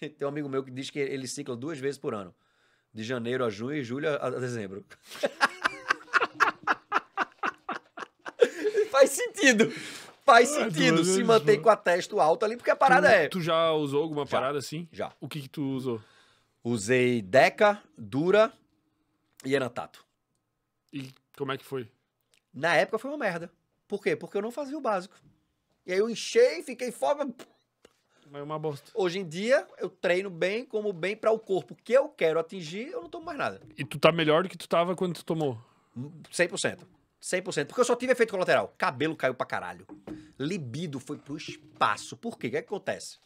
Tem um amigo meu que diz que ele cicla duas vezes por ano. De janeiro a junho e julho a, dezembro. Faz sentido. Faz Ah, sentido duas se vezes manter com a testo alto ali, porque a parada tu, é. Tu já usou alguma Já. parada assim? Já. O que que tu usou? Usei Deca, Dura e Enatato. E como é que foi? Na época foi uma merda. Por quê? Porque eu não fazia o básico. E aí eu enchei, fiquei fora. É uma bosta. Hoje em dia, eu treino bem, como bem para o corpo que eu quero atingir, eu não tomo mais nada. E tu tá melhor do que tu tava quando tu tomou. 100%. 100%. Porque eu só tive efeito colateral. Cabelo caiu pra caralho. Libido foi pro espaço. Por quê? O que, é que acontece?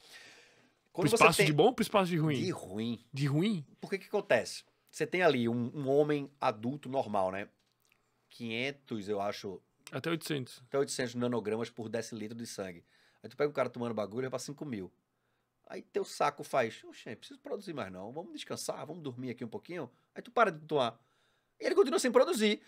Pro espaço de bom ou pro espaço de ruim? De ruim. De ruim? Por que que acontece? Você tem ali um, um homem adulto normal, né? 500, eu acho, Até 800. até 800 nanogramas por decilitro de sangue. Aí tu pega o cara tomando bagulho e vai pra 5 mil. Aí teu saco faz, oxe, preciso produzir mais não, vamos descansar, vamos dormir aqui um pouquinho. Aí tu para de tomar. E ele continua sem produzir.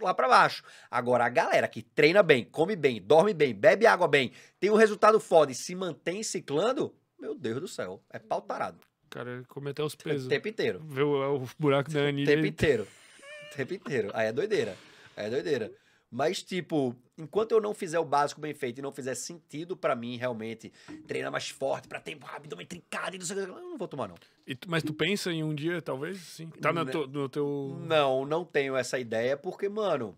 Lá pra baixo. Agora, a galera que treina bem, come bem, dorme bem, bebe água bem, tem um resultado foda e se mantém ciclando, meu Deus do céu, é pau tarado. O cara come até os O pesos. tempo inteiro. Vê o, o buraco da O anilha. tempo inteiro. O tempo inteiro. Aí é doideira. Aí é doideira. Mas, tipo, enquanto eu não fizer o básico bem feito e não fizer sentido pra mim realmente treinar mais forte, pra ter abdômen trincado e não sei o que, eu não vou tomar, não. E mas tu pensa em um dia, talvez? Sim. Tá na Né. no teu. Não, não tenho essa ideia, porque, mano,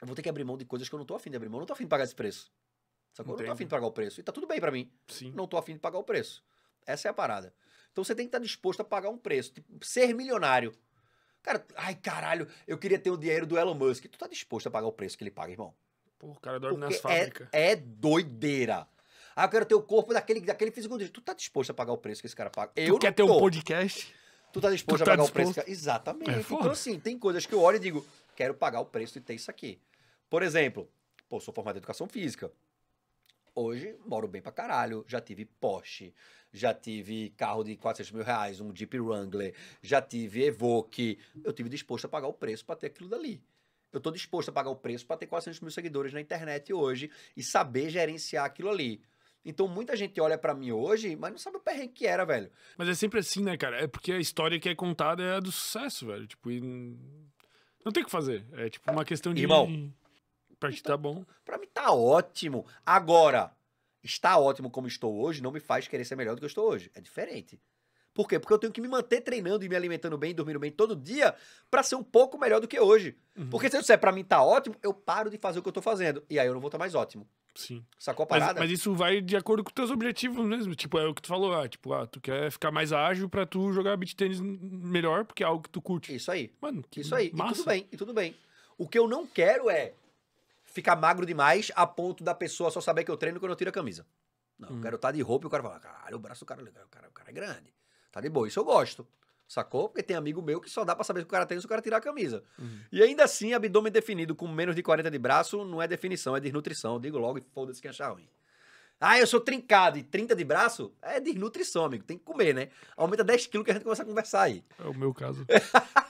eu vou ter que abrir mão de coisas que eu não tô afim de abrir mão. Eu não tô afim de pagar esse preço. Sacou? Eu não tô afim de pagar o preço. E tá tudo bem pra mim. Sim. Não tô afim de pagar o preço. Essa é a parada. Então você tem que estar disposto a pagar um preço. Tipo, ser milionário. Cara, ai caralho, eu queria ter o dinheiro do Elon Musk. Tu tá disposto a pagar o preço que ele paga, irmão? Pô, o cara dorme nas Porque fábricas. é, é doideira. Ah, eu quero ter o corpo daquele, daquele fisiculturista. Tu tá disposto a pagar o preço que esse cara paga? Eu Tu quer ter tô. um podcast? Tu tá disposto Tu a tá pagar o disposto? preço? que- Exatamente. É então, assim, tem coisas que eu olho e digo, quero pagar o preço de ter isso aqui. Por exemplo, pô, sou formado em educação física. Hoje, moro bem pra caralho. Já tive Porsche, já tive carro de 400 mil reais, um Jeep Wrangler, já tive Evoque. Eu tive disposto a pagar o preço pra ter aquilo dali. Eu tô disposto a pagar o preço pra ter 400 mil seguidores na internet hoje e saber gerenciar aquilo ali. Então, muita gente olha pra mim hoje, mas não sabe o perrengue que era, velho. Mas é sempre assim, né, cara? É porque a história que é contada é a do sucesso, velho. Tipo, e não tem o que fazer. É tipo uma questão de. Irmão. Pra ti tá bom. Pra mim tá ótimo. Agora, estar ótimo como estou hoje não me faz querer ser melhor do que eu estou hoje. É diferente. Por quê? Porque eu tenho que me manter treinando e me alimentando bem, dormindo bem todo dia pra ser um pouco melhor do que hoje. Uhum. Porque se eu disser pra mim tá ótimo, eu paro de fazer o que eu tô fazendo. E aí eu não vou estar mais ótimo. Sim. Sacou a Mas, parada? mas isso vai de acordo com teus objetivos mesmo. Tipo, é o que tu falou. Ah, tipo, ah, tu quer ficar mais ágil pra tu jogar beat tênis melhor, porque é algo que tu curte. Isso aí. Mano, que Isso aí. Massa. E tudo bem, e tudo bem. O que eu não quero é ficar magro demais a ponto da pessoa só saber que eu treino quando eu tiro a camisa. Não, eu Hum. quero estar de roupa e o cara fala, caralho, o braço do cara, o cara, o cara é grande. Tá de boa, isso eu gosto. Sacou? Porque tem amigo meu que só dá pra saber que o cara tem se o cara tirar a camisa. Uhum. E ainda assim, abdômen definido com menos de 40 de braço não é definição, é desnutrição. Eu digo logo e foda-se quem achar ruim. Ah, eu sou trincado e 30 de braço? É desnutrição, amigo. Tem que comer, né? Aumenta 10 quilos que a gente começa a conversar aí. É o meu caso.